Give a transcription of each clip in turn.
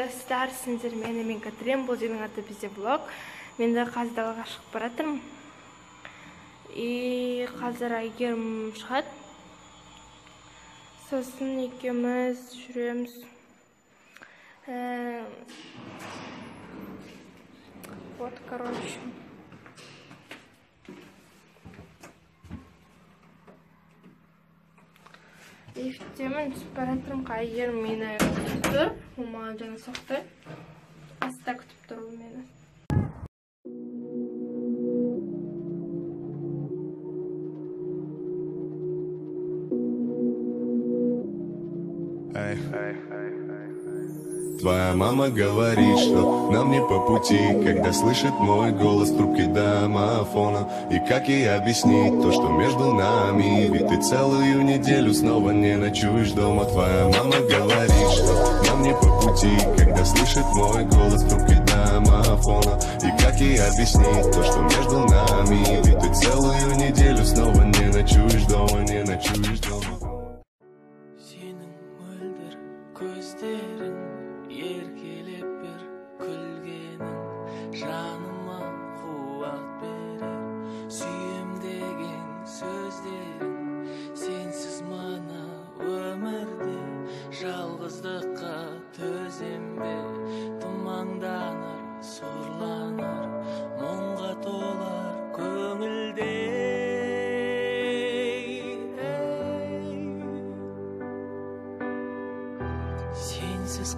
достар сіздер мені мен катрин бұл жердің аты бізде влог мен де қазір далаға шығып бара жатырмын. И қазір әйгерім шығады. Сосын екеуміз жүреміз. Вот короче. лифттемін түсіп бара мени күттү мені жана ол астта күтүп соқты мени Hey. Hey, hey, hey. Твоя мама говорит, что нам не по пути Когда слышит мой голос в трубке домофона. И как ей объяснить то, что между нами? Ведь ты целую неделю снова не ночуешь дома. Твоя мама говорит, что нам не по пути Когда слышит мой голос в трубке домофона. И как ей объяснить то, что между нами? Ведь ты целую неделю снова не ночуешь дома Не ночуешь дома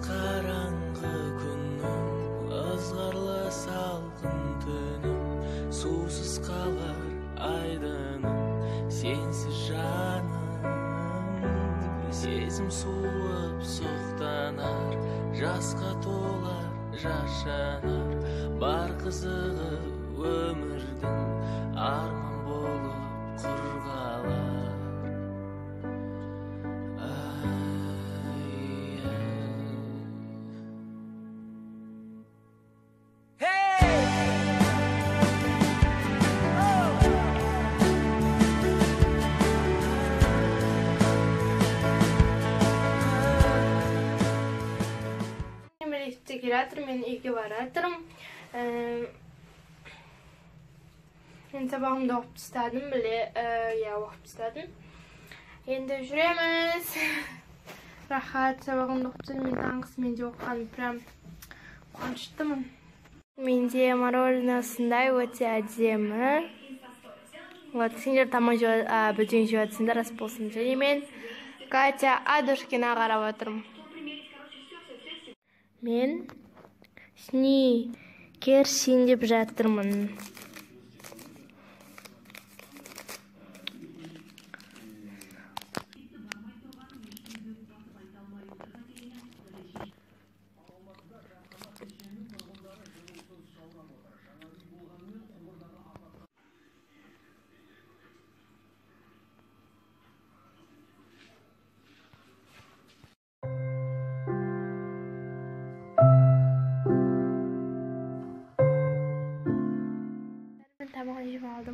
қараңғы күнім ызғарлы салқын түнім сусыз қалар айдыным сенсіз жаным сезім суып сұқтанар жасқа толар жас жанар бар қызығы өмірдің келе мен үйге бара жатырмын мен сабағымды оқып тастадым біле иә оқып тастадым. Енді жүреміз. Рахат сабағымды оқып тастадым мен таңғысымен де оқығаным прям қуаныштымын. Менде мороженое осындай өте әдемі. Вот сендер тамақ бөтен жеп жатсыңдар рас болсын. Және мен катя адушкина қарап отырмын. Мен сникерсин деп жатырмын.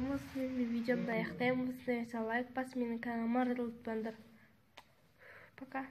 Алдым осымен видеомды аяқтаймын лайк басып менің каналыма радлықпаңдар пока.